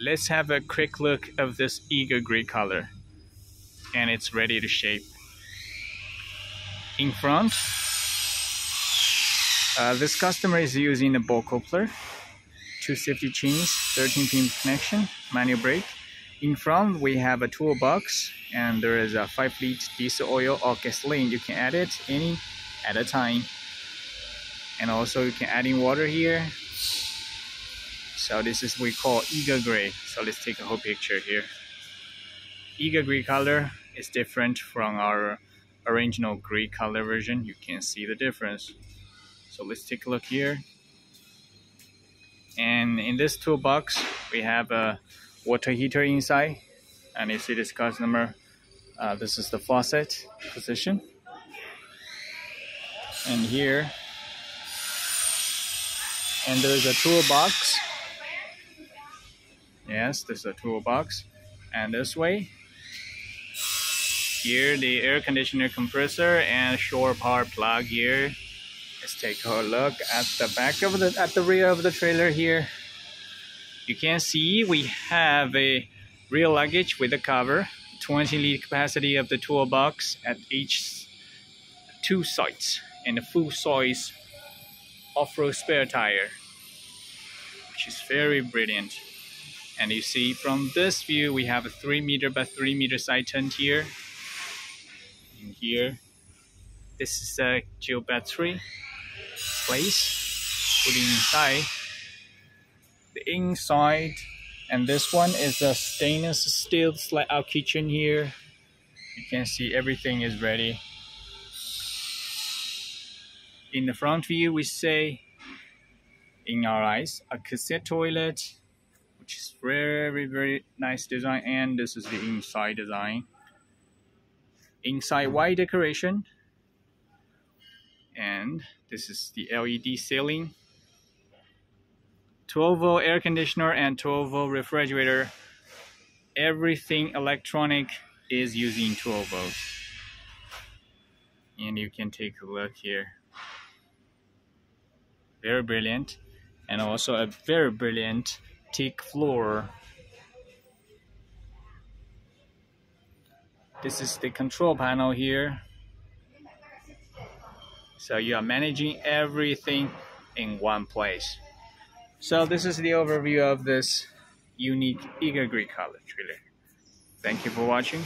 let's have a quick look of this eager gray color. And it's ready to shape. In front uh, this customer is using a ball coupler two safety chains 13 pin connection manual brake. In front we have a toolbox and there is a 5 litre diesel oil or gasoline you can add it any at a time. And also you can add in water here so this is we call eager gray. So let's take a whole picture here. Eager gray color is different from our original gray color version. You can see the difference. So let's take a look here. And in this toolbox we have a water heater inside. And you see this customer uh, this is the faucet position. And here. And there's a toolbox yes this is a toolbox. And this way here the air conditioner compressor and shore power plug here. Let's take a look at the back of the at the rear of the trailer here. You can see we have a rear luggage with a cover 20 liter capacity of the toolbox at each two sides and a full size off-road spare tire which is very brilliant and you see from this view we have a 3 meter by 3 meter side tent here. In here. This is a gel battery place. Put inside. The inside. And this one is a stainless steel slide out kitchen here. You can see everything is ready. In the front view we say in our eyes a cassette toilet which is very very nice design and this is the inside design. Inside white decoration. And this is the LED ceiling. 12 volt air conditioner and 12 volt refrigerator. Everything electronic is using 12 volts and you can take a look here. Very brilliant. And also a very brilliant teak floor this is the control panel here so you are managing everything in one place so this is the overview of this unique Eager Gray color trailer. Thank you for watching.